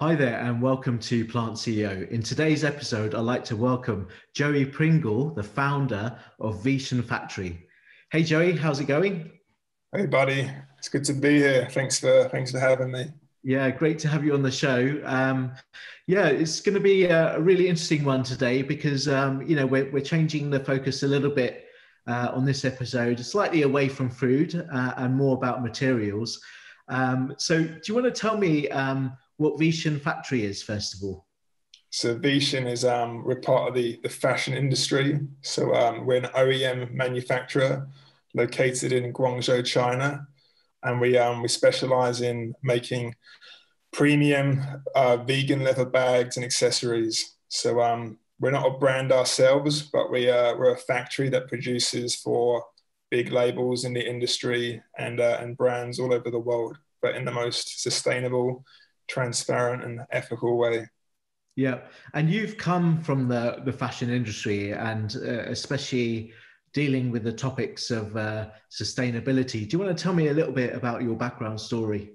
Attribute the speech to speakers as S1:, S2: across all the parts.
S1: Hi there, and welcome to Plant CEO. In today's episode, I'd like to welcome Joey Pringle, the founder of Veshin Factory. Hey, Joey, how's it going?
S2: Hey, buddy. It's good to be here. Thanks for thanks for having me.
S1: Yeah, great to have you on the show. Um, yeah, it's going to be a, really interesting one today because um, you know we're we're changing the focus a little bit uh, on this episode, slightly away from food uh, and more about materials. Um, so, do you want to tell me um, what Veshin Factory is, first of all?
S2: So Veshin is um, we're part of the, the fashion industry. So um, we're an OEM manufacturer located in Guangzhou, China, and we um, we specialize in making premium uh, vegan leather bags and accessories. So um, we're not a brand ourselves, but we uh, we're a factory that produces for big labels in the industry and uh, and brands all over the world, but in the most sustainable transparent and ethical way.
S1: Yeah, and you've come from the the fashion industry, and uh, especially dealing with the topics of uh, sustainability. Do you want to tell me a little bit about your background story?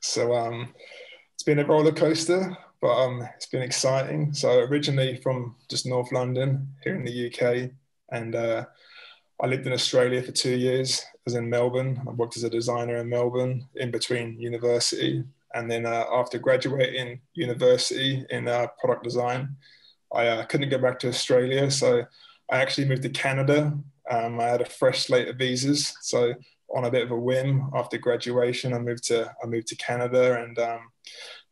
S2: So, um, it's been a roller coaster, but um, it's been exciting. So, originally from just North London here in the UK, and uh, I lived in Australia for two years. I was in Melbourne. I worked as a designer in Melbourne in between university and then uh, after graduating university in uh, product design, I uh, couldn't go back to Australia. So I actually moved to Canada. Um, I had a fresh slate of visas. So on a bit of a whim after graduation, I moved to, I moved to Canada. And um,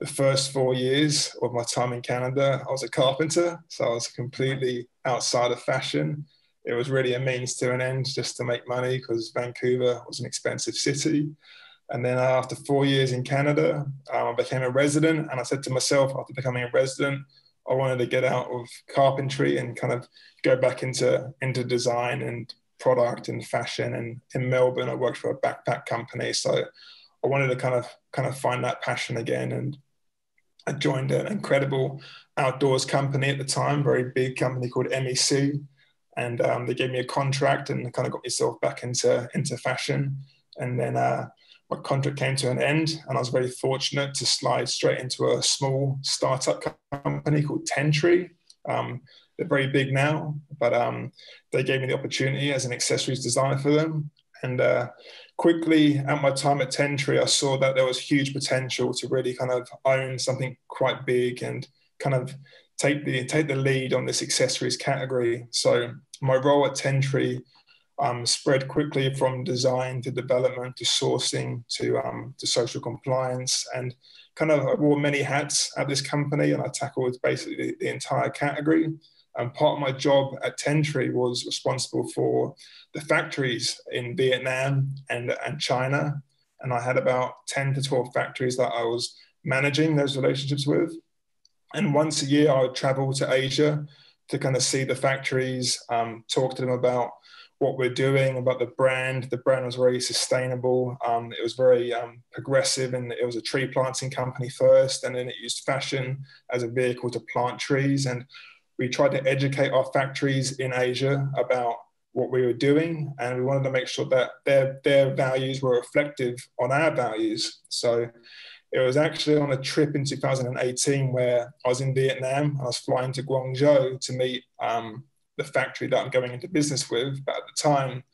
S2: the first four years of my time in Canada, I was a carpenter. So I was completely outside of fashion. It was really a means to an end just to make money because Vancouver was an expensive city. And then after four years in Canada, um, I became a resident. And I said to myself, after becoming a resident, I wanted to get out of carpentry and kind of go back into, into design and product and fashion. And in Melbourne, I worked for a backpack company. So I wanted to kind of kind of find that passion again. And I joined an incredible outdoors company at the time, very big company called MEC. And um, they gave me a contract and kind of got myself back into, into fashion. And then uh, my contract came to an end, and I was very fortunate to slide straight into a small startup company called Tentree. Um, they're very big now, but um, they gave me the opportunity as an accessories designer for them. And uh, quickly, at my time at Tentree, I saw that there was huge potential to really kind of own something quite big and kind of take the take the lead on this accessories category. So my role at Tentree um, spread quickly from design to development to sourcing to, um, to social compliance and kind of I wore many hats at this company and I tackled basically the, entire category. And part of my job at Tentree was responsible for the factories in Vietnam and, and China. And I had about 10 to 12 factories that I was managing those relationships with. And once a year, I would travel to Asia to kind of see the factories, um, talk to them about what we're doing about the brand. The brand was very sustainable. Um, it was very um, progressive, and it was a tree planting company first, and then it used fashion as a vehicle to plant trees. And we tried to educate our factories in Asia about what we were doing, and we wanted to make sure that their their values were reflective on our values. So. It was actually on a trip in 2018 where I was in Vietnam. I was flying to Guangzhou to meet um, the factory that I'm going into business with. But at the time,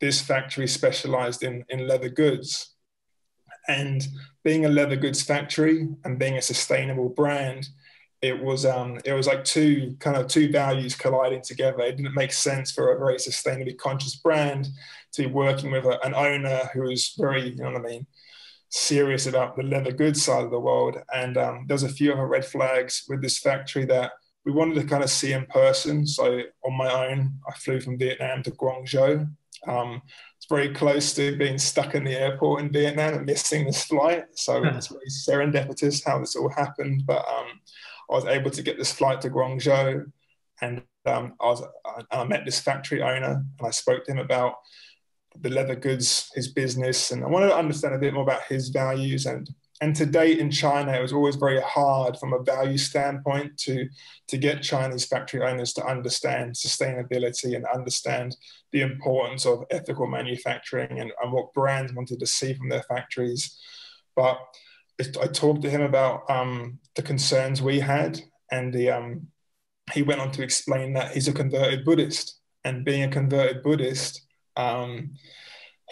S2: this factory specialized in, in leather goods. And being a leather goods factory and being a sustainable brand, it was um, it was like two kind of two values colliding together. It didn't make sense for a very sustainably conscious brand to be working with a, an owner who was very, you know what I mean, serious about the leather goods side of the world. And um, there was a few other red flags with this factory that we wanted to kind of see in person. So on my own, I flew from Vietnam to Guangzhou. Um, it's very close to being stuck in the airport in Vietnam and missing this flight. So hmm. it's very serendipitous how this all happened. But um, I was able to get this flight to Guangzhou, and um, I was I met this factory owner, and I spoke to him about the leather goods, his business, and I wanted to understand a bit more about his values and and to date in China, it was always very hard from a value standpoint to, to get Chinese factory owners to understand sustainability and understand the importance of ethical manufacturing and, and what brands wanted to see from their factories. But I talked to him about um, the concerns we had, and the, um, he went on to explain that he's a converted Buddhist, and being a converted Buddhist, um,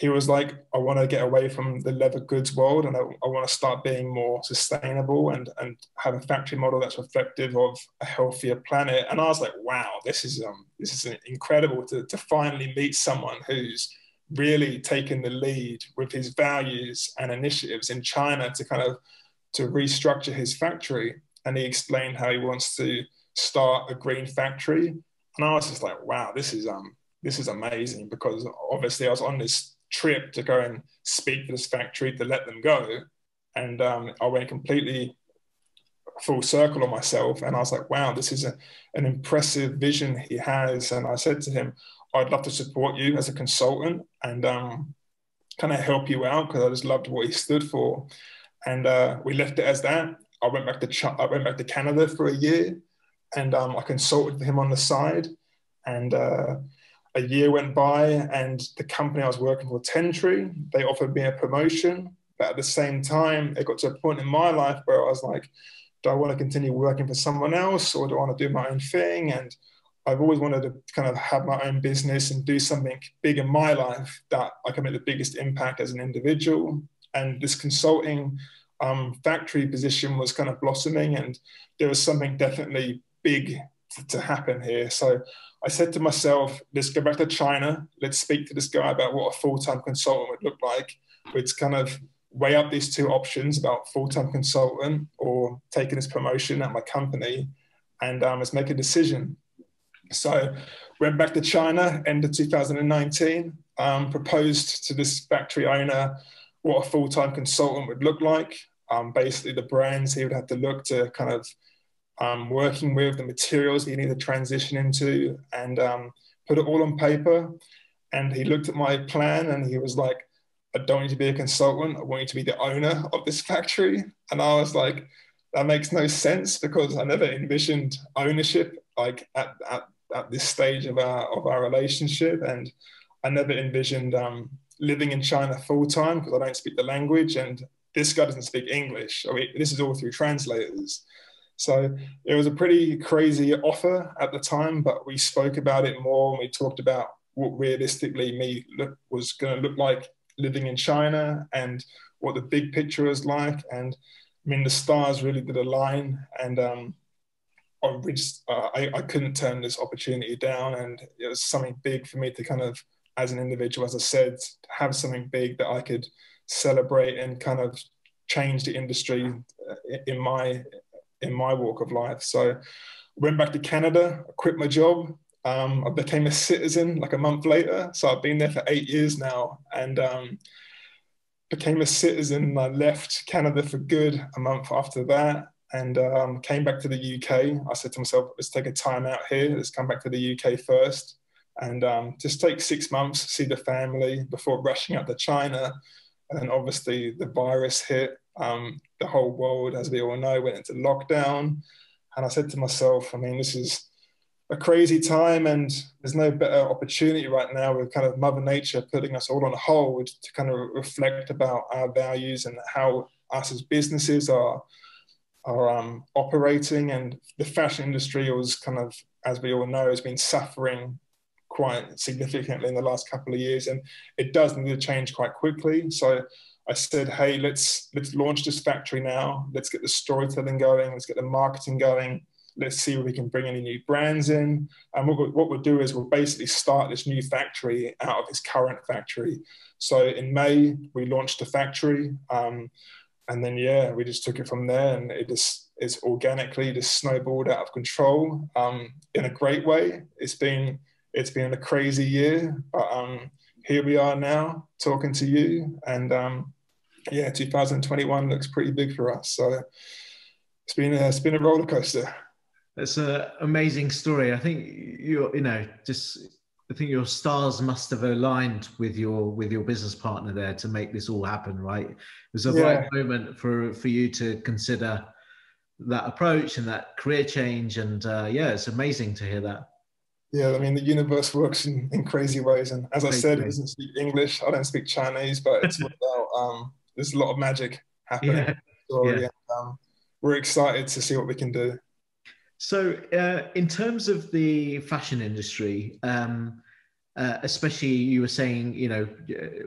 S2: he was like, I want to get away from the leather goods world, and I, I want to start being more sustainable and and have a factory model that's reflective of a healthier planet. And I was like, wow, this is um this is incredible to to finally meet someone who's really taken the lead with his values and initiatives in China to kind of to restructure his factory. And he explained how he wants to start a green factory. And I was just like, wow, this is um this is amazing because obviously I was on this trip to go and speak to this factory to let them go. And um, I went completely full circle on myself. And I was like, wow, this is a, an impressive vision he has. And I said to him, I'd love to support you as a consultant and um, kind of help you out because I just loved what he stood for. And uh, we left it as that. I went back to Ch- I went back to Canada for a year, and um, I consulted him on the side. And uh, a year went by, and the company I was working for, Tentree, they offered me a promotion. But at the same time, it got to a point in my life where I was like, do I want to continue working for someone else, or do I want to do my own thing? And I've always wanted to kind of have my own business and do something big in my life that I can make the biggest impact as an individual. And this consulting um, factory position was kind of blossoming, and there was something definitely big to, happen here. So I said to myself, let's go back to China. Let's speak to this guy about what a full time consultant would look like. It's kind of weigh up these two options about full time consultant or taking this promotion at my company, and um, let's make a decision. So went back to China, end of 2019, um, proposed to this factory owner what a full-time consultant would look like. Um, basically the brands he would have to look to kind of um, working with, the materials he needed to transition into and um, put it all on paper. And he looked at my plan and he was like, I don't want you to be a consultant. I want you to be the owner of this factory. And I was like, that makes no sense because I never envisioned ownership like at, at at this stage of our of our relationship, and I never envisioned um, living in China full time because I don't speak the language, and this guy doesn't speak English. I mean, this is all through translators. So it was a pretty crazy offer at the time, but we spoke about it more and we talked about what realistically me look, was going to look like living in China and what the big picture was like. And I mean, the stars really did align. And um, I, just, uh, I, I couldn't turn this opportunity down, and it was something big for me to kind of, as an individual, as I said, have something big that I could celebrate and kind of change the industry uh, in my in my walk of life. So, went back to Canada, quit my job. Um, I became a citizen like a month later. So I've been there for eight years now, and um, became a citizen. I left Canada for good a month after that and um, came back to the UK. I said to myself, let's take a time out here. Let's come back to the UK first and um, just take six months, see the family before rushing out to China. And then obviously, the virus hit. Um, the whole world, as we all know, went into lockdown. And I said to myself, I mean, this is a crazy time, and there's no better opportunity right now with kind of Mother Nature putting us all on hold to kind of reflect about our values and how us as businesses are are um, operating, and the fashion industry was kind of, as we all know, has been suffering quite significantly in the last couple of years, and it does need to change quite quickly. So I said, hey, let's let's launch this factory now. Let's get the storytelling going. Let's get the marketing going. Let's see if we can bring any new brands in. And what, we'll, what we'll do is we'll basically start this new factory out of this current factory. So in May, we launched the factory. Um, and then yeah, we just took it from there, and it just it's organically just snowballed out of control um, in a great way. It's been it's been a crazy year, but um, here we are now talking to you, and um, yeah, 2021 looks pretty big for us. So it's been a, it's been a roller coaster.
S1: It's an amazing story. I think you you know just I think your stars must have aligned with your with your business partner there to make this all happen, right? It was a yeah. right moment for for you to consider that approach and that career change, and uh, yeah, it's amazing to hear that.
S2: Yeah, I mean the universe works in, in crazy ways, and as I said, it doesn't speak English. I don't speak Chinese, but it's about um, there's a lot of magic happening. Yeah. story. Yeah. And, um, we're excited to see what we can do.
S1: So, uh, in terms of the fashion industry, um, uh, especially you were saying, you know,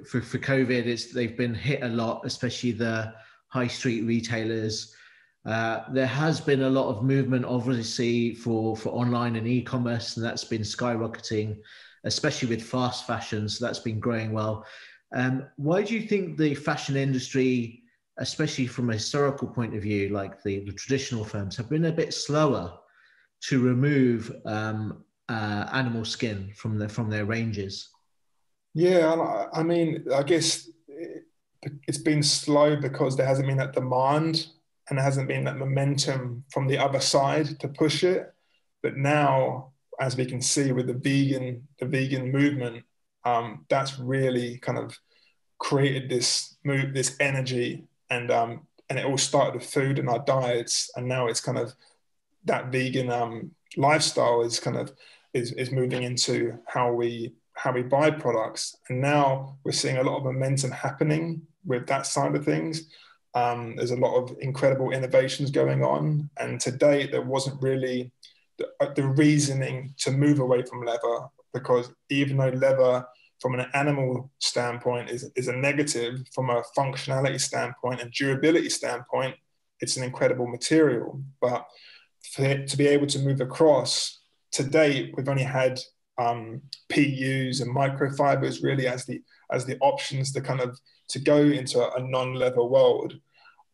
S1: for, for COVID, it's they've been hit a lot, especially the high street retailers. Uh, there has been a lot of movement, obviously, for for online and e-commerce, and that's been skyrocketing, especially with fast fashion. So that's been growing well. Um, why do you think the fashion industry, especially from a historical point of view, like the, the traditional firms, have been a bit slower to remove um, uh, animal skin from the from their ranges?
S2: Yeah, I mean, I guess it's been slow because there hasn't been that demand and there hasn't been that momentum from the other side to push it. But now, as we can see with the vegan the vegan movement, um, that's really kind of created this move, this energy, and um, and it all started with food and our diets, and now it's kind of that vegan um, lifestyle is kind of is, is moving into how we how we buy products. And now we're seeing a lot of momentum happening with that side of things um, there's a lot of incredible innovations going on and to date there wasn't really the, uh, the reasoning to move away from leather because even though leather from an animal standpoint is, is a negative from a functionality standpoint and durability standpoint it's an incredible material but to be able to move across, to date, we've only had um, PUs and microfibers really as the as the options to kind of to go into a, a non-leather world.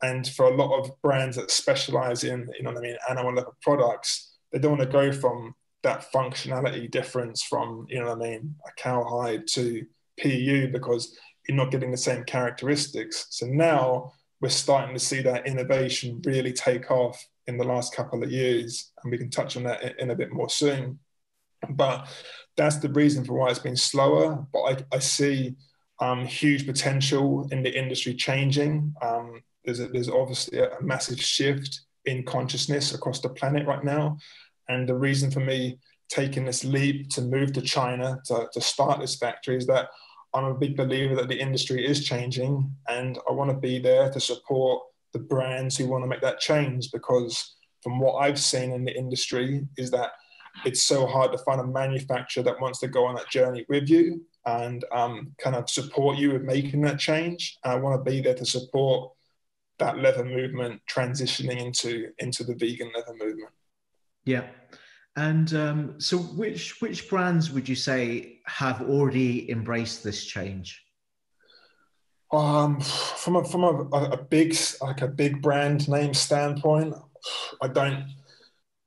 S2: And for a lot of brands that specialize in, you know what I mean, animal leather products, they don't want to go from that functionality difference from, you know what I mean, a cowhide to PU because you're not getting the same characteristics. So now we're starting to see that innovation really take off in the last couple of years, and we can touch on that in a bit more soon. But that's the reason for why it's been slower. But I, I see um, huge potential in the industry changing. Um, there's, a, there's obviously a massive shift in consciousness across the planet right now. And the reason for me taking this leap to move to China to, to start this factory is that I'm a big believer that the industry is changing and I want to be there to support the brands who want to make that change because from what I've seen in the industry is that it's so hard to find a manufacturer that wants to go on that journey with you and um, kind of support you with making that change. I want to be there to support that leather movement transitioning into into the vegan leather movement.
S1: Yeah. And um, so, which which brands would you say have already embraced this change?
S2: Um, from a from a, a big like a big brand name standpoint, I don't,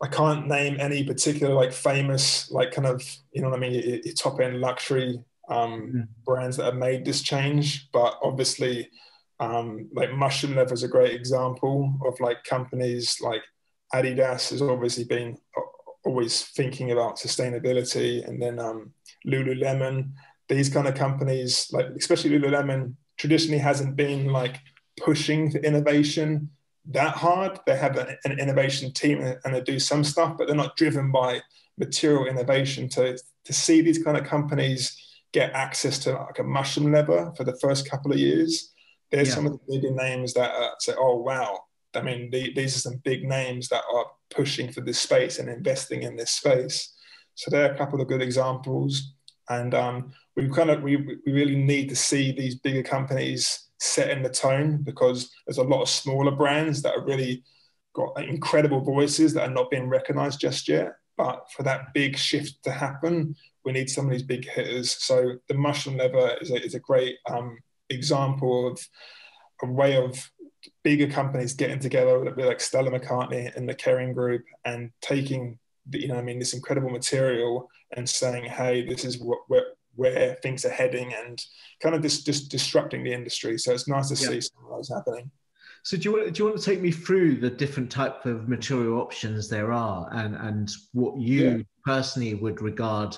S2: I can't name any particular like famous like kind of you know what I mean your, your top end luxury um, mm. brands that have made this change. But obviously, um, like Mushroom Leather is a great example of like companies like Adidas has obviously been always thinking about sustainability, and then um, Lululemon. These kind of companies, like especially Lululemon, traditionally hasn't been like pushing for innovation that hard. They have an, innovation team and they do some stuff, but they're not driven by material innovation. To to see these kind of companies get access to like a mushroom leather for the first couple of years, there's yeah. some of the bigger names that say, "Oh wow." I mean, the, these are some big names that are pushing for this space and investing in this space. So there are a couple of good examples. And um, we kind of we, we really need to see these bigger companies setting the tone because there's a lot of smaller brands that are really got incredible voices that are not being recognized just yet. But for that big shift to happen, we need some of these big hitters. So the mushroom leather is a, is a great um, example of a way of bigger companies getting together, like Stella McCartney and the Kering Group, and taking you know, I mean, this incredible material and saying, hey, this is what where, where things are heading and kind of just, just disrupting the industry. So it's nice to yeah. see some of those happening.
S1: So do you want do you want to take me through the different type of material options there are and and what you yeah. personally would regard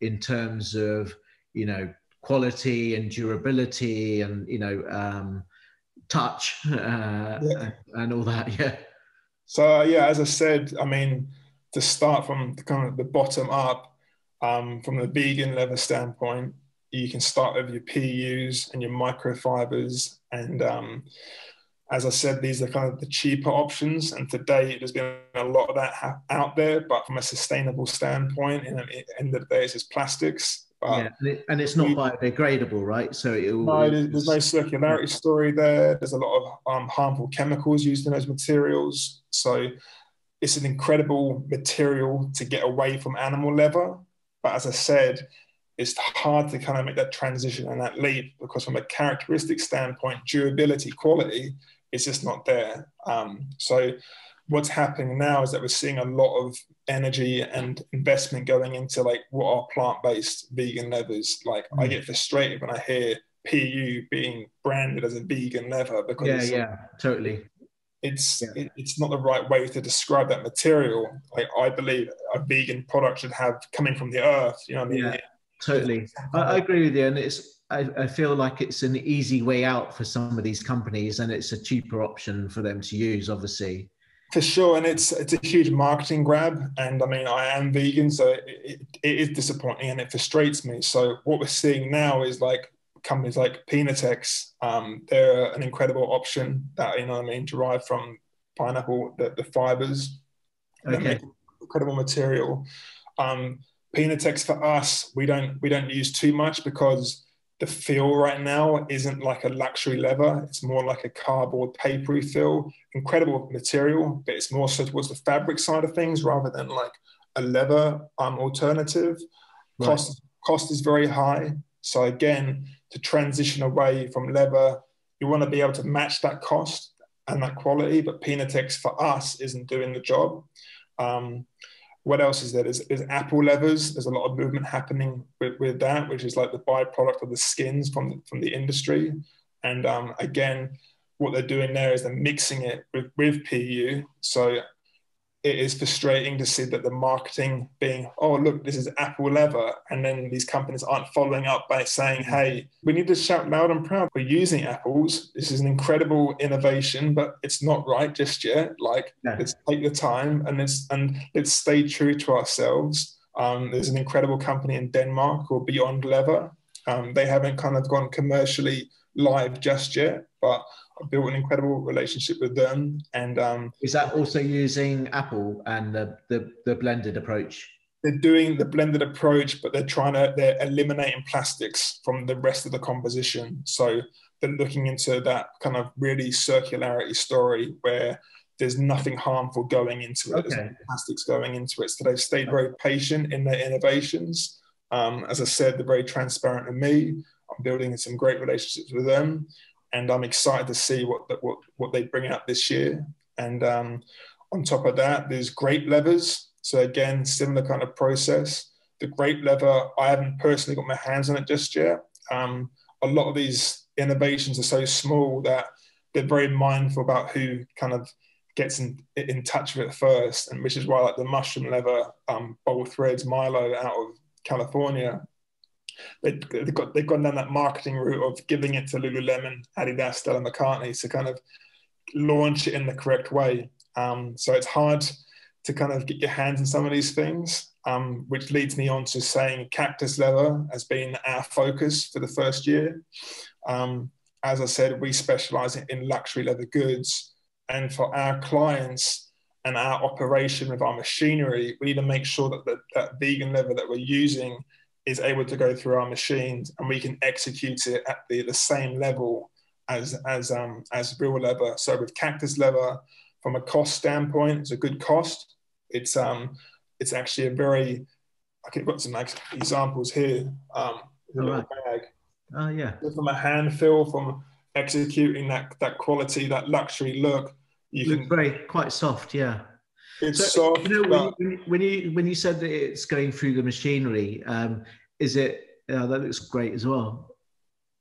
S1: in terms of you know quality and durability and you know um, touch uh, yeah. and, all that yeah.
S2: So uh, yeah, as I said, I mean to start from the, kind of the bottom up, um, from the vegan leather standpoint, you can start with your PUs and your microfibers and um, as I said, these are kind of the cheaper options, and today there's been a lot of that ha- out there. But from a sustainable standpoint, in the end of the day, it's just plastics.
S1: Yeah, and, it, and, it's not biodegradable, right? So it
S2: no, there's, there's, no circularity story there. There's a lot of um, harmful chemicals used in those materials. So it's an incredible material to get away from animal leather. But as I said, it's hard to kind of make that transition and that leap because from a characteristic standpoint, durability, quality, it's just not there. Um, so what's happening now is that we're seeing a lot of energy and investment going into like what are plant-based vegan leathers. Like mm. I get frustrated when I hear PU being branded as a vegan leather because
S1: yeah, yeah, totally.
S2: It's yeah. it, it's not the right way to describe that material. Like I believe a vegan product should have coming from the earth. You know what I mean?
S1: Yeah, totally. I, I agree with you, and it's I, I, feel like it's an easy way out for some of these companies and it's a cheaper option for them to use obviously
S2: for sure and it's it's a huge marketing grab and i mean i am vegan so it, it, it is disappointing and it frustrates me so what we're seeing now is like companies like Piñatex um, they're an incredible option that you know i mean derived from pineapple the, the fibers
S1: okay.
S2: incredible material um, Piñatex for us we don't we don't use too much because the feel right now isn't like a luxury leather. It's more like a cardboard papery feel. Incredible material, but it's more so towards the fabric side of things rather than like a leather um, alternative. Right. Cost cost is very high. So again, to transition away from leather, you want to be able to match that cost and that quality. But Piñatex for us isn't doing the job. Um, what else is there? There's, there's, apple leathers. There's a lot of movement happening with, with that, which is like the byproduct of the skins from the, from the industry. And um, again, what they're doing there is they're mixing it with, with PU. So it is frustrating to see that the marketing being, oh, look, this is Apple leather. And then these companies aren't following up by saying, hey, we need to shout loud and proud. We're using apples. This is an incredible innovation, but it's not right just yet. Like, yeah. let's take the time and let's, and let's stay true to ourselves. Um, there's an incredible company in Denmark called Beyond Leather. Um, they haven't kind of gone commercially live just yet, but built an incredible relationship with them. And um,
S1: is that also using Apple and the, the, the blended approach?
S2: They're doing the blended approach, but they're trying to they're eliminating plastics from the rest of the composition. So they're looking into that kind of really circularity story where there's nothing harmful going into it. Okay. There's no plastics going into it. So they've stayed very patient in their innovations. Um, as I said, they're very transparent to me. I'm building some great relationships with them and I'm excited to see what what what they bring out this year. And um, on top of that, there's grape leathers. So again, similar kind of process. The grape leather, I haven't personally got my hands on it just yet. Um, a lot of these innovations are so small that they're very mindful about who kind of gets in, in touch with it first, and which is why like the mushroom leather um, Bolt Threads Mylo out of California they, have got they've gone down that marketing route of giving it to Lululemon, Adidas, Stella McCartney to kind of launch it in the correct way. Um, so it's hard to kind of get your hands on some of these things, um, which leads me on to saying cactus leather has been our focus for the first year. Um, as I said, we specialize in luxury leather goods. And for our clients and our operation with our machinery, we need to make sure that the, that vegan leather that we're using is able to go through our machines and we can execute it at the, the same level as as um, as real leather. So with cactus leather, from a cost standpoint, it's a good cost. It's um it's actually a very I've got some like examples here. Um, right. bag.
S1: Oh yeah.
S2: From a hand feel, from executing that that quality, that luxury look,
S1: you can very quite soft. Yeah.
S2: It's so, soft.
S1: You know, when, you, when you when you said that it's going through the machinery, um, is it? Yeah, that looks great as well.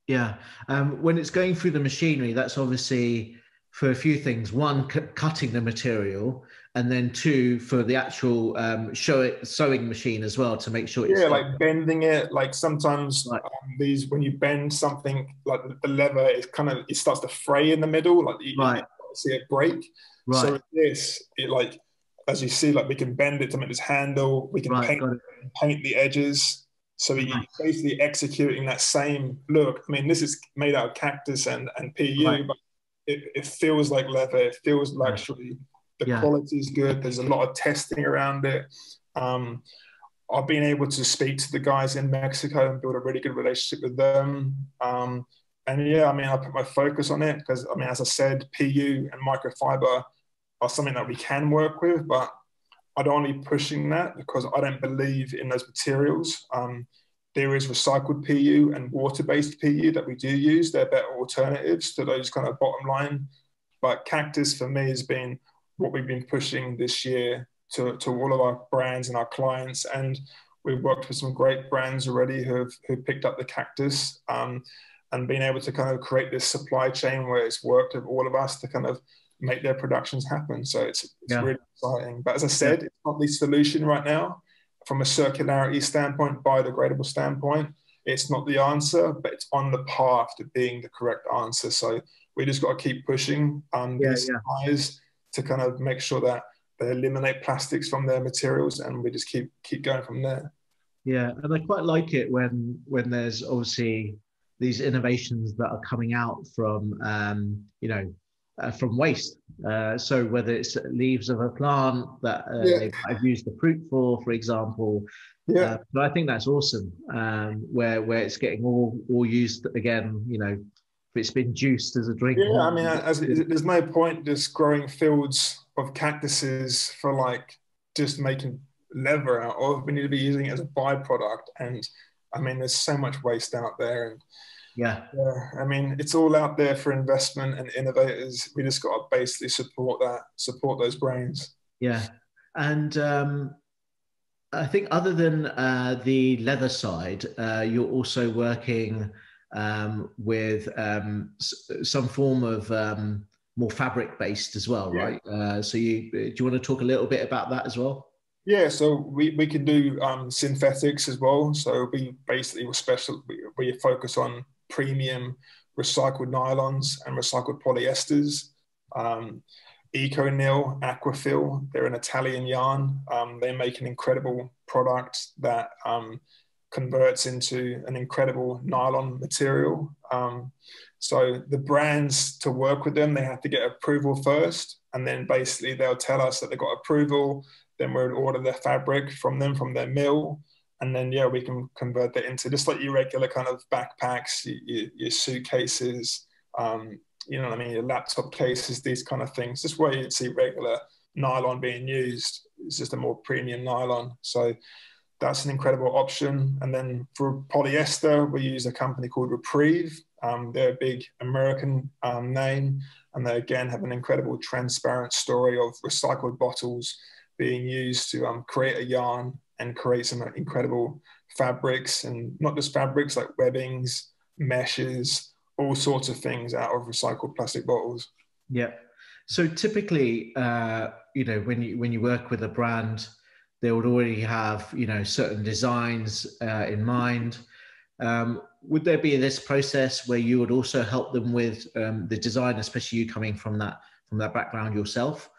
S1: Yeah, um, when it's going through the machinery, that's obviously for a few things. One, c- cutting the material, and then two, for the actual um, show it, sewing machine as well to make sure.
S2: It's yeah, like bending it. Like sometimes um, these, when you bend something, like the leather, it kind of it starts to fray in the middle. Like you, right. see it break. Right. So this, it like as you see, like we can bend it to make this handle. We can right, paint, paint the edges. So you're basically executing that same look. I mean, this is made out of cactus and, and PU, right. but it, it feels like leather. It feels luxury. The yeah. quality is good. There's a lot of testing around it. Um, I've been able to speak to the guys in Mexico and build a really good relationship with them. Um, and yeah, I mean, I put my focus on it because I mean, as I said, PU and microfiber are something that we can work with, but I don't want to be pushing that because I don't believe in those materials. Um, there is recycled PU and water-based PU that we do use. They're better alternatives to those kind of bottom line. But cactus for me has been what we've been pushing this year to, to all of our brands and our clients. And we've worked with some great brands already who have who picked up the cactus um, and been able to kind of create this supply chain where it's worked with all of us to kind of make their productions happen. So it's, it's yeah. really exciting. But as I said, yeah. it's not the solution right now from a circularity standpoint, biodegradable standpoint. It's not the answer, but it's on the path to being the correct answer. So we just got to keep pushing um, yeah, these suppliers to kind of make sure that they eliminate plastics from their materials, and we just keep keep going from there.
S1: Yeah, and I quite like it when when there's obviously these innovations that are coming out from um, you know uh, from waste. Uh, so whether it's leaves of a plant that uh, yeah. I've used the fruit for, for example. Yeah. Uh, but I think that's awesome. Um, where where it's getting all all used again. You know, it's been juiced as a drink.
S2: Yeah, I mean, as, there's no point just growing fields of cactuses for like just making leather out of. We need to be using it as a byproduct. And I mean, there's so much waste out there, and
S1: yeah.
S2: Yeah. I mean, it's all out there for investment and innovators. We just got to basically support that, support those brains.
S1: Yeah. And um, I think other than uh, the leather side, uh, you're also working um, with um, s- some form of um, more fabric based as well, yeah. right? Uh, so you do you want to talk a little bit about that as well?
S2: Yeah, so we, we can do um, synthetics as well. So we basically will special we, we focus on premium recycled nylons and recycled polyesters. Um, ECONYL, Aquafil, they're an Italian yarn. Um, they make an incredible product that um, converts into an incredible nylon material. Um, so the brands to work with them, they have to get approval first, and then basically they'll tell us that they got approval. Then we'll order the fabric from them from their mill, and then yeah, we can convert that into just like your regular kind of backpacks, your, your suitcases, um, you know what I mean, your laptop cases, these kind of things. Just where you'd see regular nylon being used, it's just a more premium nylon. So that's an incredible option. And then for polyester, we use a company called Repreve. Um, they're a big American um, name, and they again have an incredible transparent story of recycled bottles being used to um, create a yarn and create some incredible fabrics and not just fabrics like webbings, meshes, all sorts of things out of recycled plastic bottles.
S1: Yeah. So typically, uh, you know, when you when you work with a brand, they would already have you know certain designs uh, in mind. Um, would there be this process where you would also help them with um, the design, especially you coming from that from that background yourself,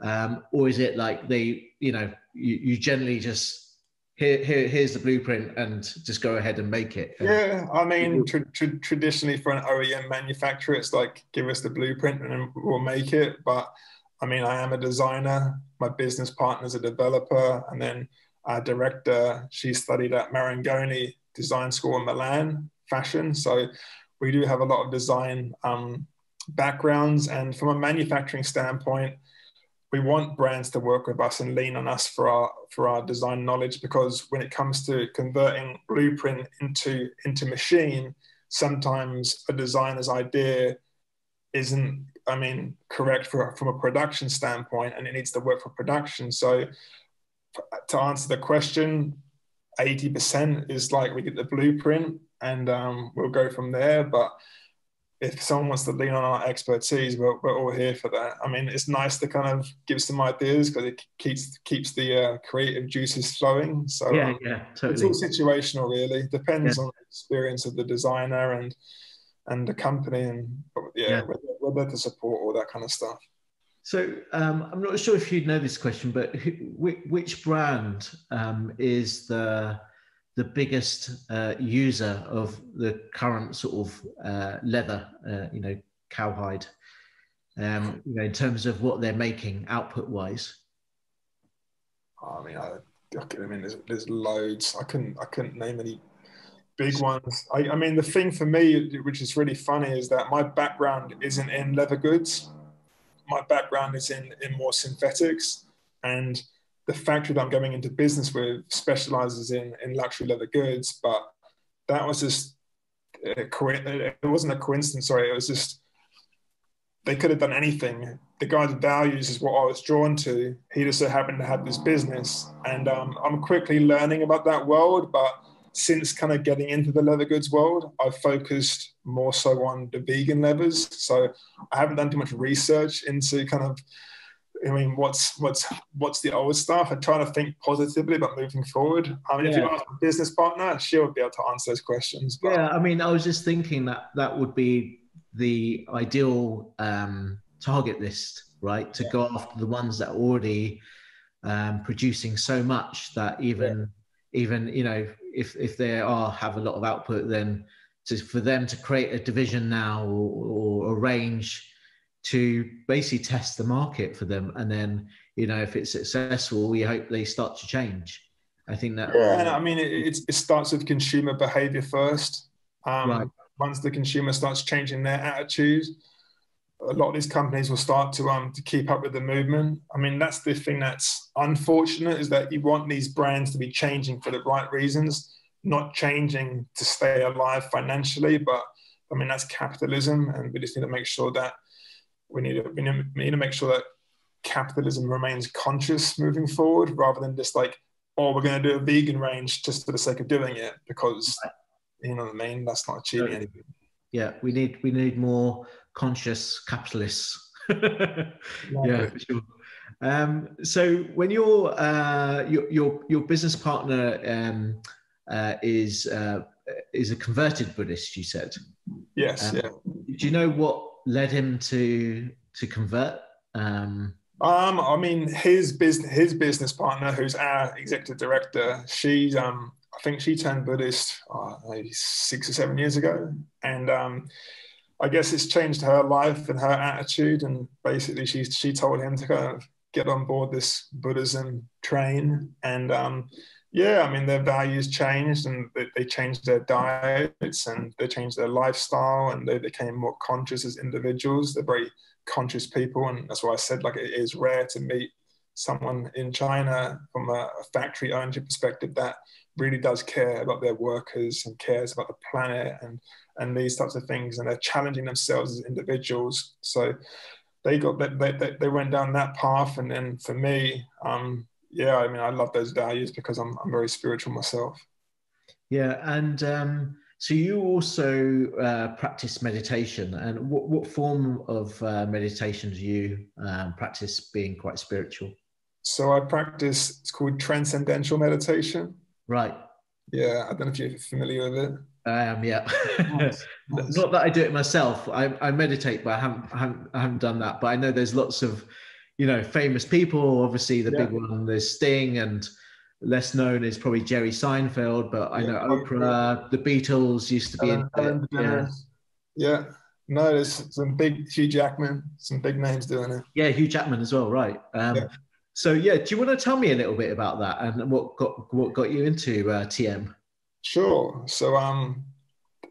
S1: um, or is it like they, you know, you, you generally just here, here, here's the blueprint and just go ahead and make it.
S2: Yeah, I mean, tra- tra- traditionally for an OEM manufacturer, it's like give us the blueprint and we'll make it. But I mean, I am a designer. My business partner's a developer, and then our director, she studied at Marangoni Design School in Milan, fashion. So we do have a lot of design um, backgrounds, and from a manufacturing standpoint we want brands to work with us and lean on us for our for our design knowledge because when it comes to converting blueprint into into machine sometimes a designer's idea isn't i mean correct for, from a production standpoint and it needs to work for production. So to answer the question 80% is like we get the blueprint and um, we'll go from there but if someone wants to lean on our expertise, we're, we're all here for that. I mean, it's nice to kind of give some ideas because it keeps keeps the uh, creative juices flowing. So
S1: yeah, um, yeah, totally.
S2: It's all situational, really. Depends yeah. on the experience of the designer and and the company, and yeah, yeah. Whether, whether to support all that kind of stuff.
S1: So um, I'm not sure if you know this question, but who, which brand um, is the the biggest uh, user of the current sort of uh, leather, uh, you know, cowhide. um, you know, in terms of what they're making output wise?
S2: I mean, I, I mean, there's, there's loads. I couldn't, I couldn't name any big ones. I, I mean, the thing for me, which is really funny, is that my background isn't in leather goods. My background is in in more synthetics, and the factory that I'm going into business with specializes in in luxury leather goods. But that was just it wasn't a coincidence. Sorry, it was just they could have done anything. The guy's values is what I was drawn to. He just so happened to have this business, and um, I'm quickly learning about that world. But since kind of getting into the leather goods world, I've focused more so on the vegan leathers. So I haven't done too much research into kind of I mean, what's what's what's the old stuff? I'm trying to think positively about moving forward. I mean, yeah. if you ask a business partner, she'll be able to answer those questions.
S1: But... Yeah, I mean, I was just thinking that that would be the ideal um, target list, right? To yeah. go after the ones that are already um, producing so much that even yeah. even you know if if they are have a lot of output, then to, for them to create a division now or, or a range to basically test the market for them. And then you know if it's successful we hope they start to change. I think that
S2: yeah. And i mean it, it starts with consumer behavior first. Um, right. once the consumer starts changing their attitudes a lot of these companies will start to um to keep up with the movement. I mean that's the thing that's unfortunate is that you want these brands to be changing for the right reasons not changing to stay alive financially. But i mean that's capitalism. And we just need to make sure that we need to, we need to make sure that capitalism remains conscious moving forward rather than just like oh we're going to do a vegan range just for the sake of doing it because you know what i mean that's not achieving anything
S1: yeah we need we need more conscious capitalists yeah for sure um, so when your uh, your, your your business partner um, uh, is uh, is a converted Buddhist, you said.
S2: Yes. Um, yeah.
S1: Do you know what led him to to convert? Um,
S2: um, I mean, his business his business partner, who's our executive director, she's um, I think she turned Buddhist oh, maybe six or seven years ago, and um, I guess it's changed her life and her attitude. And basically, she she told him to kind of get on board this Buddhism train, and um, yeah, I mean, their values changed and they, changed their diets and they changed their lifestyle and they became more conscious as individuals. They're very conscious people. And that's why I said, like, it is rare to meet someone in China from a, a factory ownership perspective that really does care about their workers and cares about the planet and, and these types of things. And they're challenging themselves as individuals. So they got they, they, they went down that path. And then for me, um, yeah, I mean, I love those values because I'm, I'm very spiritual myself.
S1: Yeah, and um, so you also uh, practice meditation, and what, what form of uh, meditation do you um, practice being quite spiritual?
S2: So I practice, it's called transcendental meditation.
S1: Right.
S2: Yeah, I don't know if you're familiar with it.
S1: I am, yeah. Nice, nice. Not that I do it myself. I, I meditate, but I haven't, I haven't, I haven't done that. But I know there's lots of you know, famous people. Obviously, the yeah. big one, is Sting, and less known is probably Jerry Seinfeld. But I know Oprah, the Beatles used to be in
S2: it. Yeah. yeah. No, there's some big Hugh Jackman, some big names doing it.
S1: Yeah, Hugh Jackman as well, right? Um, yeah. So yeah, do you want to tell me a little bit about that and what got what got you into uh, TM?
S2: Sure. So um,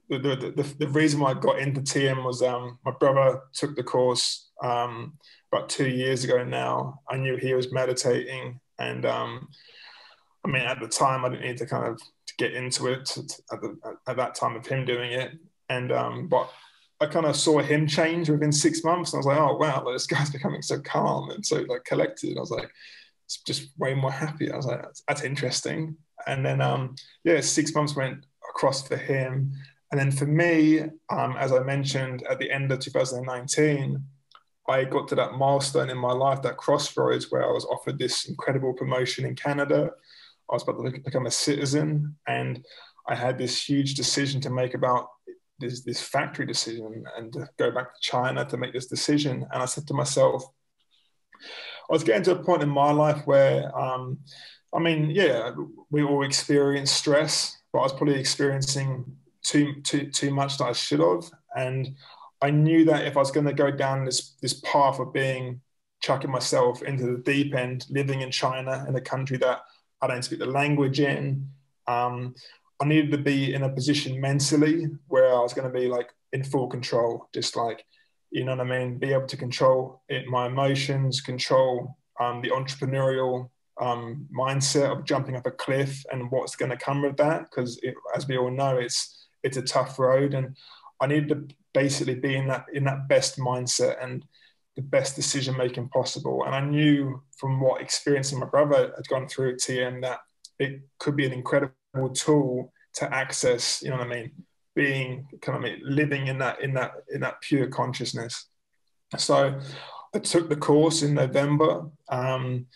S2: the, the, the, the reason why I got into TM was um, my brother took the course um, about two years ago now. I knew he was meditating, and um, I mean, at the time, I didn't need to kind of to get into it to, to, at, the, at, that time of him doing it, and um, but I kind of saw him change within six months, and I was like, oh wow, this guy's becoming so calm and so like collected. I was like, it's just way more happy. I was like, that's, that's interesting. And then um, yeah, six months went across for him. And then for me, um, as I mentioned at the end of 2019, I got to that milestone in my life, that crossroads where I was offered this incredible promotion in Canada. I was about to become a citizen, and I had this huge decision to make about this, this factory decision and go back to China to make this decision. And I said to myself, I was getting to a point in my life where, um, I mean, yeah, we all experience stress, but I was probably experiencing too too too much that I should have, and I knew that if I was going to go down this this path of being chucking myself into the deep end, living in China, in a country that I don't speak the language in, um, I needed to be in a position mentally where I was going to be like in full control, just like you know what I mean, be able to control it, my emotions, control um, the entrepreneurial um, mindset of jumping up a cliff and what's going to come with that. Because as we all know, it's it's a tough road, and I needed to basically be in that in that best mindset and the best decision making possible. And I knew from what experience my brother had gone through at TM that it could be an incredible tool to access. You know what I mean? Being kind of living in that in that in that pure consciousness. So I took the course in November. Um,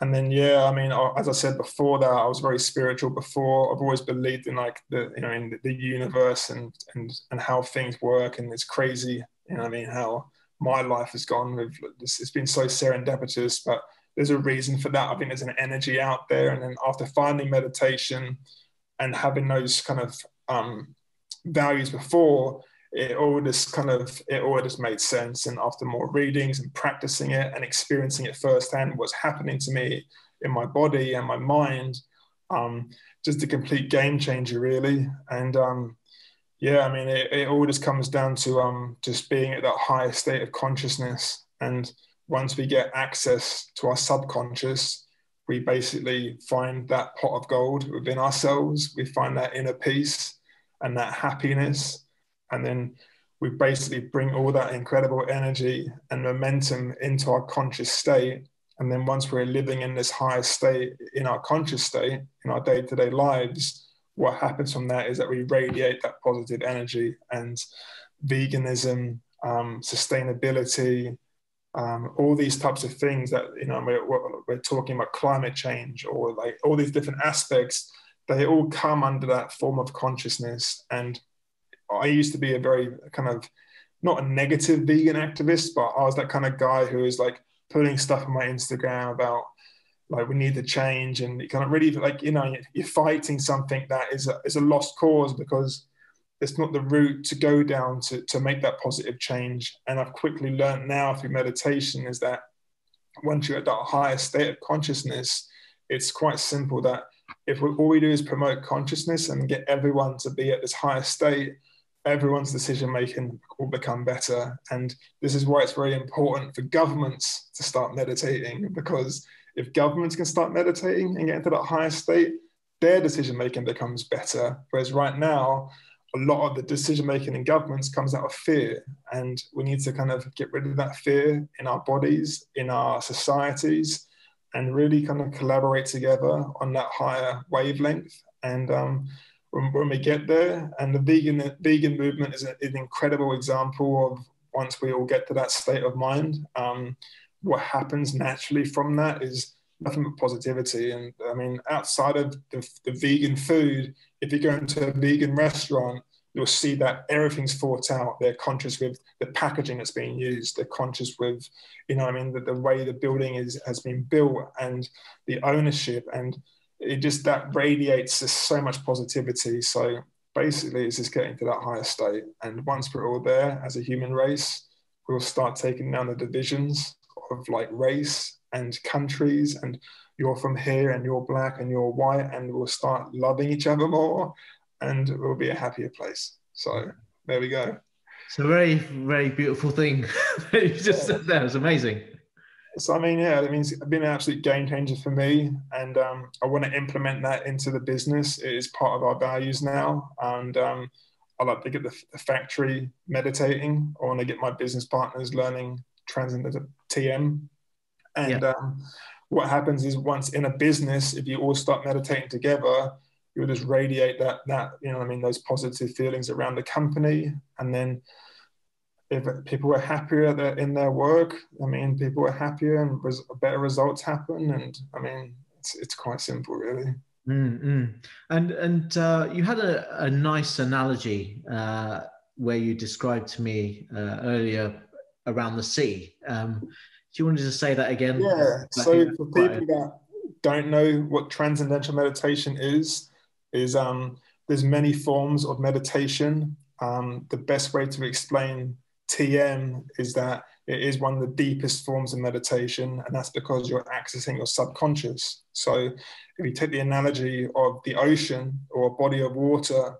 S2: and then yeah i mean as i said before that i was very spiritual before. I've always believed in like the you know in the universe and and and how things work. And it's crazy you know i mean how my life has gone with it's been so serendipitous. But there's a reason for that. I think there's an energy out there. And then after finding meditation and having those kind of um, values before it all just kind of it all just made sense. And after more readings and practicing it and experiencing it firsthand what's happening to me in my body and my mind um, just a complete game changer really. And um, yeah i mean it, it, all just comes down to um, just being at that higher state of consciousness. And once we get access to our subconscious we basically find that pot of gold within ourselves. We find that inner peace and that happiness and then we basically bring all that incredible energy and momentum into our conscious state. And then once we're living in this higher state in our conscious state in our day-to-day lives what happens from that is that we radiate that positive energy and veganism um, sustainability um, all these types of things that you know we're, we're talking about climate change or like all these different aspects they all come under that form of consciousness. And I used to be a very kind of not a negative vegan activist, but I was that kind of guy who was like putting stuff on my Instagram about like we need to change and it kind of really like you know you're fighting something that is a, is a lost cause because it's not the route to go down to, to make that positive change. And i've quickly learned now through meditation is that once you're at that higher state of consciousness it's quite simple that if we, all we do is promote consciousness and get everyone to be at this higher state everyone's decision making will become better. And this is why it's very important for governments to start meditating because if governments can start meditating and get into that higher state, their decision making becomes better. Whereas right now, a lot of the decision making in governments comes out of fear. And we need to kind of get rid of that fear in our bodies, in our societies, and really kind of collaborate together on that higher wavelength. And um, when, when we get there. And the vegan vegan movement is, a, an incredible example of once we all get to that state of mind, um, what happens naturally from that is nothing but positivity. And I mean, outside of the, the vegan food, if you go into a vegan restaurant, you'll see that everything's thought out. They're conscious with the packaging that's being used. They're conscious with, you know, I mean, the, the way the building is has been built and the ownership and it just that radiates just so much positivity. So basically, it's just getting to that higher state. And once we're all there as a human race, we'll start taking down the divisions of like race and countries and you're from here and you're black and you're white and we'll start loving each other more and it will be a happier place so there we go
S1: it's a very very beautiful thing you just yeah. said there it's amazing
S2: so I mean, yeah, it means it's been an absolute game changer for me, and um, I want to implement that into the business. It is part of our values now, and um, I like to get the, the, factory meditating. I want to get my business partners learning transcendental TM, and yeah. um, what happens is once in a business, if you all start meditating together, you'll just radiate that that you know I mean those positive feelings around the company, and then if people were happier in their work, I mean, people were happier and res- better results happen. And I mean, it's, it's quite simple, really.
S1: Mm-hmm. And and uh, you had a, a nice analogy uh, where you described to me uh, earlier around the sea. Um, do you want to say that again?
S2: Yeah. so for people that don't know what transcendental meditation is, is um, there's many forms of meditation. Um, the best way to explain TM is that it is one of the deepest forms of meditation, and that's because you're accessing your subconscious. So, if you take the analogy of the ocean or a body of water,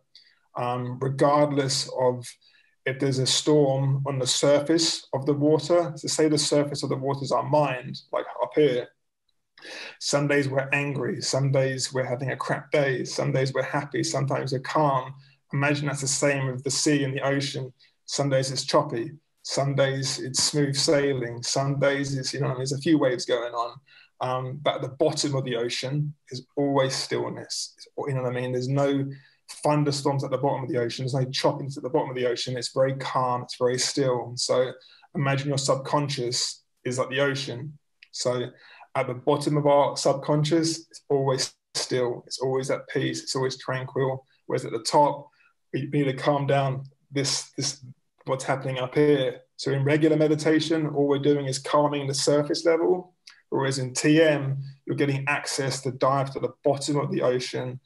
S2: um, regardless of if there's a storm on the surface of the water, so say the surface of the water is our mind, like up here. Some days we're angry, some days we're having a crap day, some days we're happy, sometimes we're calm. Imagine that's the same with the sea and the ocean. Some days it's choppy, some days it's smooth sailing, some days it's, you know, there's a few waves going on. Um, but at the bottom of the ocean is always stillness. You know what I mean? There's no thunderstorms at the bottom of the ocean. There's no choppiness at the bottom of the ocean. It's very calm. It's very still. So imagine your subconscious is like the ocean. So at the bottom of our subconscious, it's always still. It's always at peace. It's always tranquil. Whereas at the top, we need to calm down this this what's happening up here. So in regular meditation, all we're doing is calming the surface level. Whereas in TM, you're getting access to dive to the bottom of the ocean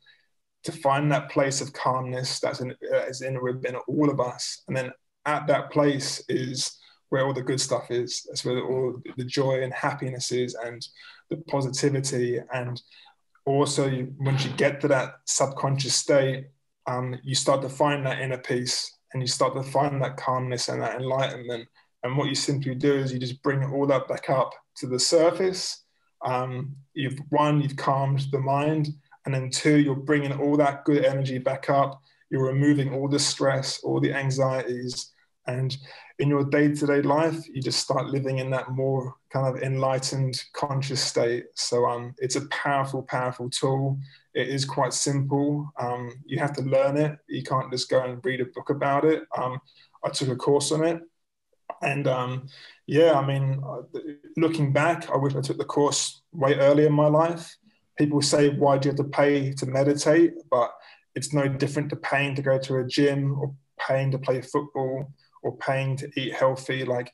S2: to find that place of calmness that's in, uh, is in within all of us. And then at that place is where all the good stuff is. That's where all the joy and happiness is and the positivity. And also, once you get to that subconscious state, um, you start to find that inner peace and you start to find that calmness and that enlightenment. And what you simply do is you just bring all that back up to the surface. Um, you've one, you've calmed the mind, and then two, you're bringing all that good energy back up. You're removing all the stress, all the anxieties. And in your day to day life, you just start living in that more kind of enlightened, conscious state. So um, it's a powerful, powerful tool. It is quite simple. Um, you have to learn it. You can't just go and read a book about it. Um, I took a course on it. And um, yeah, I mean, looking back, I wish I took the course way earlier in my life people say, why do you have to pay to meditate? But it's no different to paying to go to a gym or paying to play football or paying to eat healthy. Like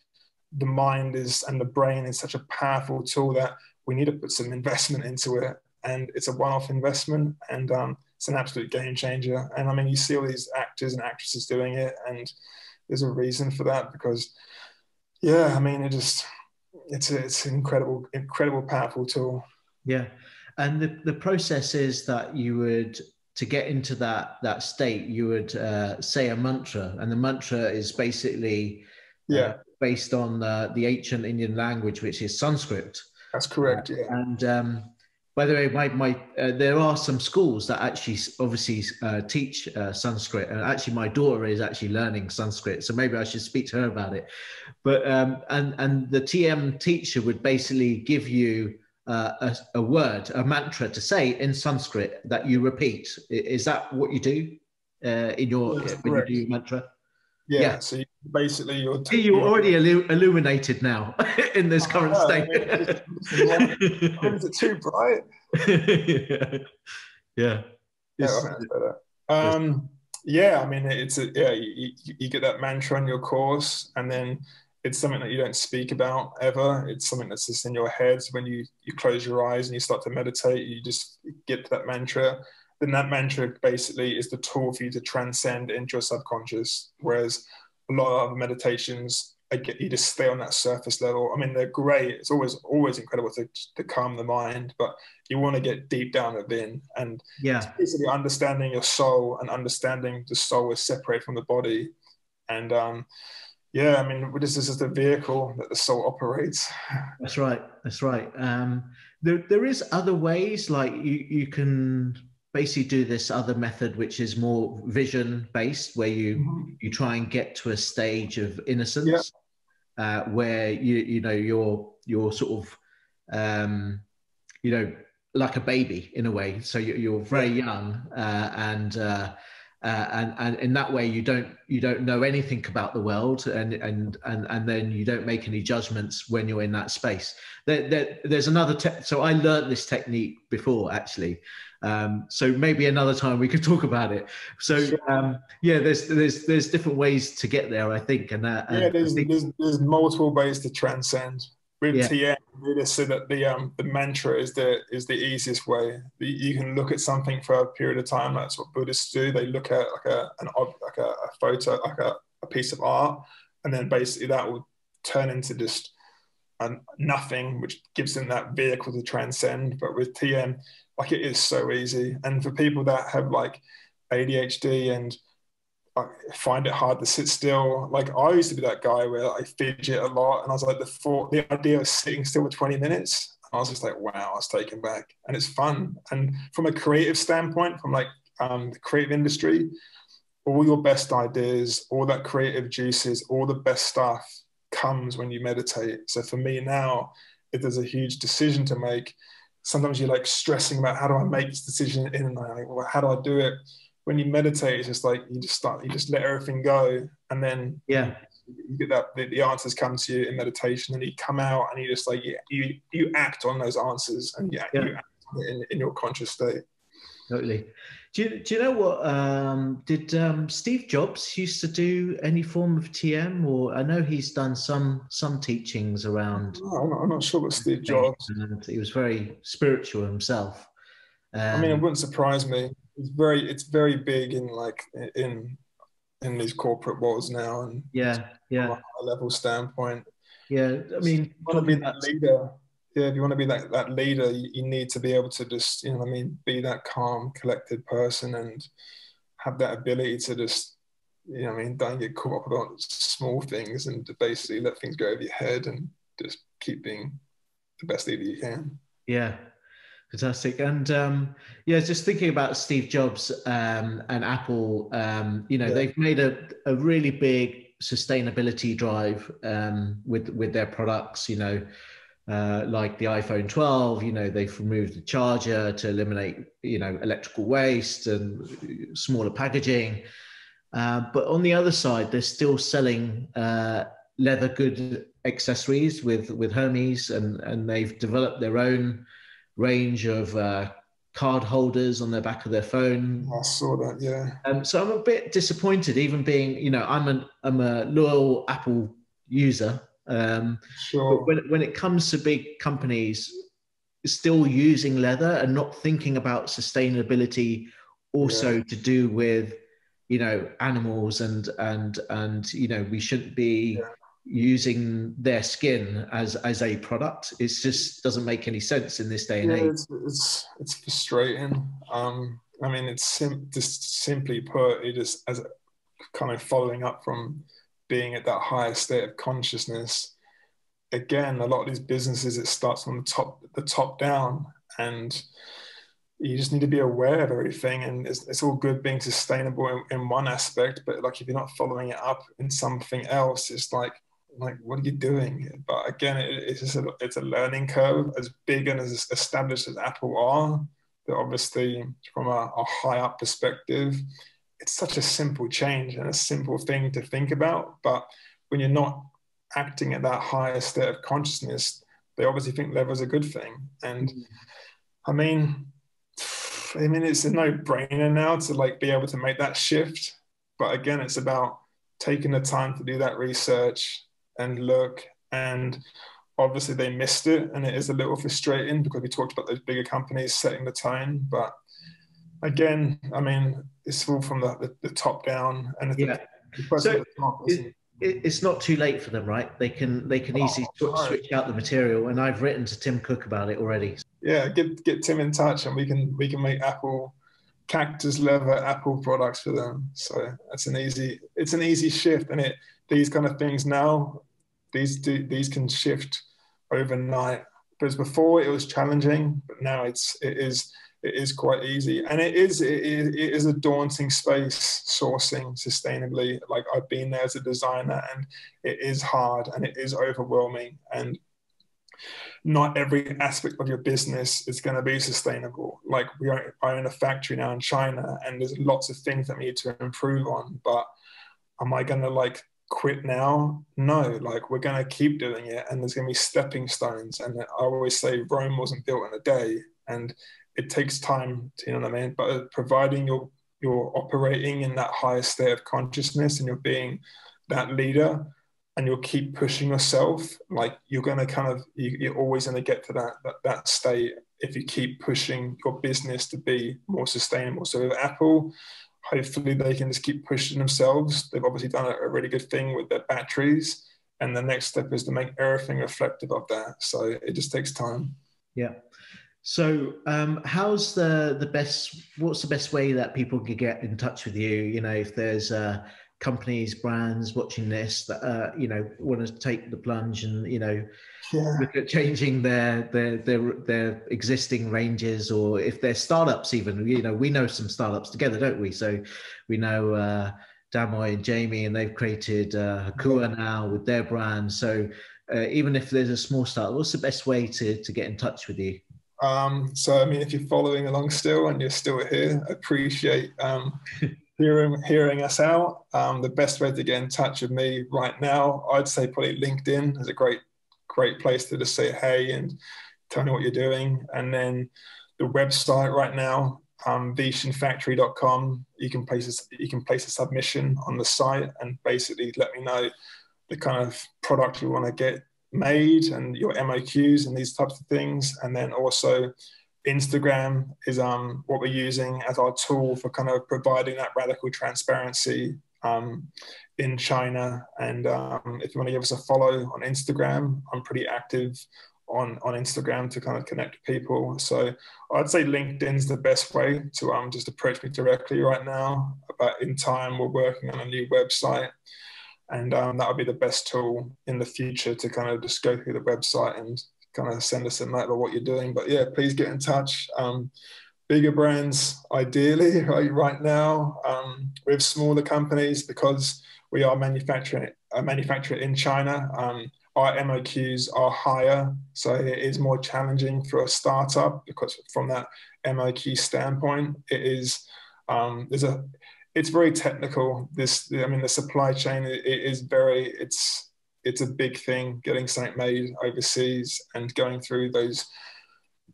S2: the mind is and the brain is such a powerful tool that we need to put some investment into it. And it's a one off investment and um, it's an absolute game changer. And I mean, you see all these actors and actresses doing it, and there's a reason for that because, yeah, I mean, it just, it's, a, it's an incredible, incredible, powerful tool.
S1: Yeah. And the, the process is that you would to get into that that state, you would uh, say a mantra, and the mantra is basically
S2: uh, yeah
S1: based on the, the ancient Indian language, which is Sanskrit.
S2: That's correct. Yeah.
S1: And um, by the way, my, my uh, there are some schools that actually obviously uh, teach uh, Sanskrit, and actually my daughter is actually learning Sanskrit, so maybe I should speak to her about it. But um, and and the TM teacher would basically give you uh, a, a, word, a mantra to say in Sanskrit that you repeat. Is that what you do uh, in your That's when correct. you do your mantra?
S2: Yeah. yeah. So you, basically, you're
S1: t- you're already illu- illuminated now in this current state.
S2: is it too bright?
S1: yeah.
S2: Yeah. Um, yeah. I mean, it's a, yeah. You, you get that mantra on your course, and then it's something that you don't speak about ever. It's something that's just in your head. When you you close your eyes and you start to meditate, you just get to that mantra. Then that mantra basically is the tool for you to transcend into your subconscious. Whereas a lot of other meditations, I get you just stay on that surface level. I mean, they're great. It's always always incredible to, to calm the mind, but you want to get deep down within. And
S1: yeah,
S2: basically understanding your soul and understanding the soul is separate from the body. And um, yeah, I mean, this is the vehicle that the soul operates.
S1: That's right. That's right. Um, there, there is other ways, like you, you can basically do this other method, which is more vision based, where you mm-hmm. you try and get to a stage of innocence, yeah. uh, where you you know you're you're sort of um, you know like a baby in a way. So you're, you're very young uh, and. Uh, uh, and and in that way you don't you don't know anything about the world and and and and then you don't make any judgments when you're in that space. There, there there's another te- so i learned this technique before actually. Um, so maybe another time we could talk about it. So um, yeah there's there's there's different ways to get there i think and that
S2: yeah there's, think- there's, there's multiple ways to transcend with yeah. TM, just say that the um, the mantra is the is the easiest way. You can look at something for a period of time. That's what Buddhists do. They look at like a an like a, a photo, like a, a piece of art, and then basically that will turn into just um, nothing, which gives them that vehicle to transcend. But with TM, like it is so easy, and for people that have like ADHD and I find it hard to sit still. Like I used to be that guy where I fidget a lot, and I was like the thought, the idea of sitting still for 20 minutes. I was just like, wow, I was taken back, and it's fun. And from a creative standpoint, from like um, the creative industry, all your best ideas, all that creative juices, all the best stuff comes when you meditate. So for me now, if there's a huge decision to make, sometimes you're like stressing about how do I make this decision in, and like, well, how do I do it? When you meditate, it's just like you just start, you just let everything go, and then
S1: yeah,
S2: you get that the, the answers come to you in meditation, and you come out and you just like you you, you act on those answers, and yeah, yeah. you act in, in your conscious state.
S1: Totally. Do you, do you know what? Um, did um, Steve Jobs used to do any form of TM, or I know he's done some some teachings around.
S2: Oh, I'm, not, I'm, not, sure what Steve Jobs.
S1: he was very spiritual himself.
S2: Um, I mean, it um, wouldn't surprise me it's very it's very big in like in in these corporate worlds now and
S1: yeah yeah.
S2: a level standpoint.
S1: Yeah i mean
S2: you want to be that leader yeah if you want to be that, that leader you, you need to be able to just you know i mean be that calm collected person and have that ability to just you know i mean don't get caught up on small things and basically let things go over your head and just keep being the best leader you can.
S1: Yeah Fantastic. And um, yeah, just thinking about Steve Jobs um, and Apple, um, you know, yeah. they've made a, a really big sustainability drive um, with with their products. You know, uh, like the iPhone 12. You know, they've removed the charger to eliminate you know electrical waste and smaller packaging. Uh, but on the other side, they're still selling uh, leather good accessories with with Hermes, and and they've developed their own range of uh, card holders on the back of their phone.
S2: I saw that, yeah.
S1: Um, so I'm a bit disappointed, even being, you know, I'm an I'm a loyal Apple user. Um,
S2: sure.
S1: But when when it comes to big companies still using leather and not thinking about sustainability, also yeah. to do with you know animals and and and you know we shouldn't be yeah using their skin as as a product. It just doesn't make any sense in this day and
S2: yeah,
S1: age.
S2: it's, it's, it's frustrating. Um i mean it's sim- just simply put it is as a, kind of following up from being at that higher state of consciousness again a lot of these businesses it starts from the top the top down and you just need to be aware of everything and it's, it's all good being sustainable in, in, one aspect but like if you're not following it up in something else it's like like what are you doing? But again it, it's just a, it's a learning curve as big and as established as apple are that obviously from a, a high up perspective it's such a simple change and a simple thing to think about. But when you're not acting at that higher state of consciousness they obviously think is a good thing. And mm-hmm. i mean i mean it's a no-brainer now to like be able to make that shift. But again it's about taking the time to do that research and look and obviously they missed it and it is a little frustrating because we talked about those bigger companies setting the tone but again i mean it's all from the, the, the top down and
S1: yeah. so it, it's not too late for them right? They can they can easily oh, switch out the material and i've written to tim cook about it already.
S2: Yeah get get tim in touch and we can we can make apple cactus leather apple products for them so that's an easy it's an easy shift and it these kind of things now these do, these can shift overnight. Because before it was challenging, but now it's it is it is quite easy, and it is it is, it is a daunting space sourcing sustainably. Like I've been there as a designer, and it is hard and it is overwhelming, and not every aspect of your business is going to be sustainable. Like we are, are in a factory now in China, and there's lots of things that we need to improve on, but am I going to like quit now. No, like we're going to keep doing it, and there's going to be stepping stones. And I always say Rome wasn't built in a day, and it takes time. To, you know what I mean? But uh, providing you're you're operating in that higher state of consciousness, and you're being that leader, and you'll keep pushing yourself, like you're going to kind of you, are always going to get to that, that that state if you keep pushing your business to be more sustainable. So with Apple hopefully they can just keep pushing themselves. They've obviously done a, a really good thing with their batteries. And the next step is to make everything reflective of that. So it just takes time.
S1: Yeah. So, um, how's the the best? What's the best way that people can get in touch with you? You know, if there's uh, companies, brands watching this that uh, you know want to take the plunge and you know yeah. look at changing their, their their their existing ranges, or if they're startups, even you know, we know some startups together, don't we? So we know. Uh, Damoy and Jamie, and they've created uh, Hakua now with their brand. So uh, even if there's a small start, what's the best way to to get in touch with you?
S2: Um, so, I mean, if you're following along still and you're still here, appreciate um, hearing hearing us out. Um, the best way to get in touch with me right now, I'd say probably LinkedIn is a great great place to just say hey and tell me what you're doing. And then the website right now, um, veshinfactory.com. You can place a, you can place a submission on the site and basically let me know the kind of product you want to get made and your MOQs and these types of things. And then also Instagram is um, what we're using as our tool for kind of providing that radical transparency um, in China. And um, if you want to give us a follow on Instagram, I'm pretty active on, on Instagram to kind of connect people. So I'd say LinkedIn's the best way to um, just approach me directly right now. But in time, we're working on a new website and um, that would be the best tool in the future to kind of just go through the website and kind of send us a note about what you're doing. But yeah, please get in touch. Um, bigger brands, ideally, right, right now, um, with smaller companies because we are manufacturing a manufacturer in China. Um, our MOQs are higher, so it is more challenging for a startup because from that MOQ standpoint, it is um, there's a it's very technical. This, I mean, the supply chain it is very, it's it's a big thing getting something made overseas and going through those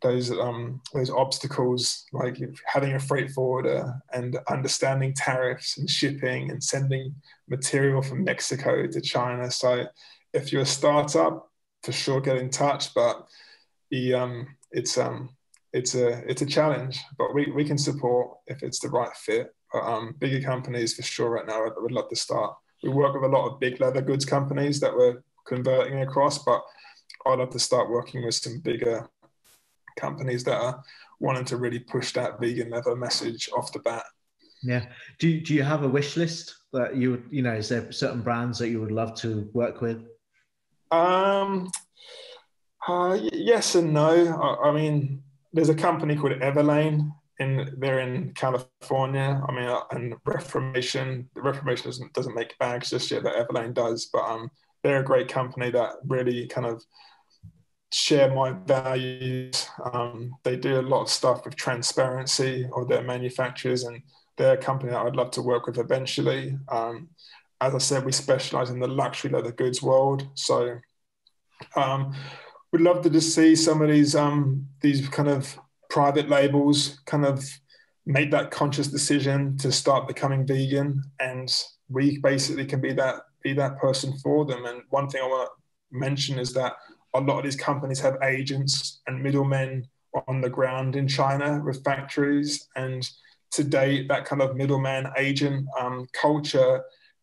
S2: those um, those obstacles like having a freight forwarder and understanding tariffs and shipping and sending material from Mexico to China. So if you're a startup, for sure get in touch. But the um, it's um, it's a it's a challenge, but we, we can support if it's the right fit. But um, bigger companies for sure right now, I would love to start. We work with a lot of big leather goods companies that we're converting across, but I'd love to start working with some bigger companies that are wanting to really push that vegan leather message off the bat.
S1: Yeah. Do, do you have a wish list that you would, you know, is there certain brands that you would love to work with?
S2: Um, uh, yes and no. I, I mean, there's a company called Everlane in they're in California. I mean, uh, and Reformation. The Reformation doesn't doesn't make bags just yet, but Everlane does. But um, they're a great company that really kind of share my values. Um, they do a lot of stuff with transparency of their manufacturers, and they're a company that I'd love to work with eventually. Um, as I said, we specialize in the luxury leather goods world, so um, we'd love to just see some of these um, these kind of private labels kind of make that conscious decision to start becoming vegan. And we basically can be that be that person for them. And one thing i want to mention is that a lot of these companies have agents and middlemen on the ground in china with factories. And to date that kind of middleman agent um, culture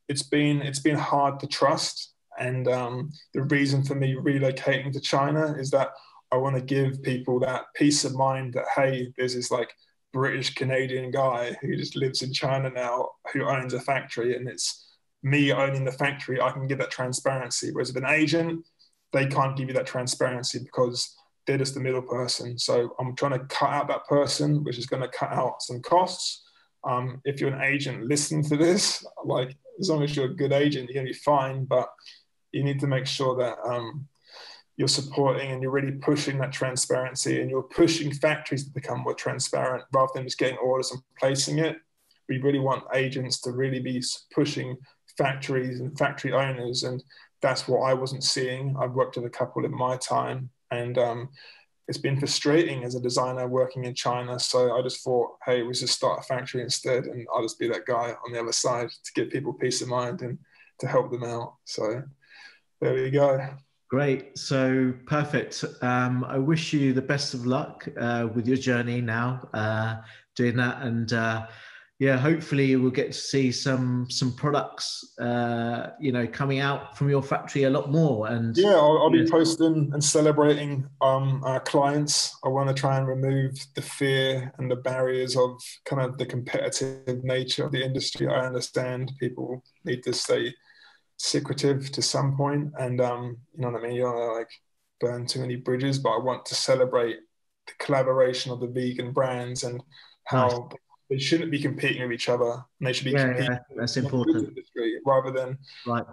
S2: it's been it's been hard to trust. And um, the reason for me relocating to china is that I want to give people that peace of mind that hey, there's this like British Canadian guy who just lives in China now who owns a factory, and it's me owning the factory. I can give that transparency. Whereas with an agent, they can't give you that transparency because they're just the middle person. So I'm trying to cut out that person, which is going to cut out some costs. Um, if you're an agent, listen to this. Like as long as you're a good agent, you're going to be fine. But you need to make sure that um, you're supporting and you're really pushing that transparency and you're pushing factories to become more transparent rather than just getting orders and placing it. We really want agents to really be pushing factories and factory owners. And that's what I wasn't seeing. I've worked with a couple in my time and um, it's been frustrating as a designer working in China. So I just thought, hey, we should start a factory instead and I'll just be that guy on the other side to give people peace of mind and to help them out. So there we go.
S1: Great. So perfect. Um, I wish you the best of luck uh, with your journey now, uh, doing that. And uh, yeah, hopefully we'll get to see some some products, uh, you know, coming out from your factory a lot more. And
S2: yeah, I'll, I'll be posting and celebrating um, our clients. I want to try and remove the fear and the barriers of kind of the competitive nature of the industry. I understand people need to stay secretive to some point, and um, you know what I mean. You don't like burn too many bridges, but I want to celebrate the collaboration of the vegan brands and how. Nice. they shouldn't be competing with each other and they should be
S1: yeah,
S2: competing
S1: yeah, that's important.
S2: industry rather than
S1: right.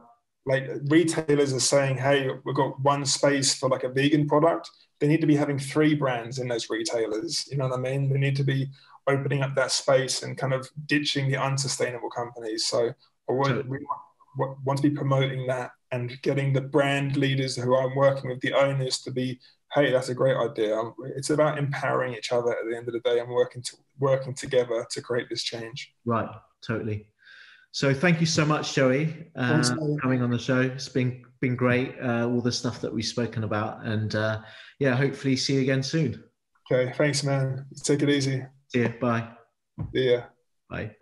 S2: like retailers are saying hey we've got one space for like a vegan product. They need to be having three brands in those retailers you know what i mean? They need to be opening up that space and kind of ditching the unsustainable companies. So I want, we want to be promoting that and getting the brand leaders who i'm working with the owners to be hey, that's a great idea. It's about empowering each other at the end of the day and working to, working together to create this change.
S1: Right, totally. So thank you so much, Joey, uh, coming on the show. It's been been great. Uh, all the stuff that we've spoken about, and uh, yeah, hopefully see you again soon.
S2: Okay, thanks, man. Take it easy.
S1: See you. Bye.
S2: See ya.
S1: Bye.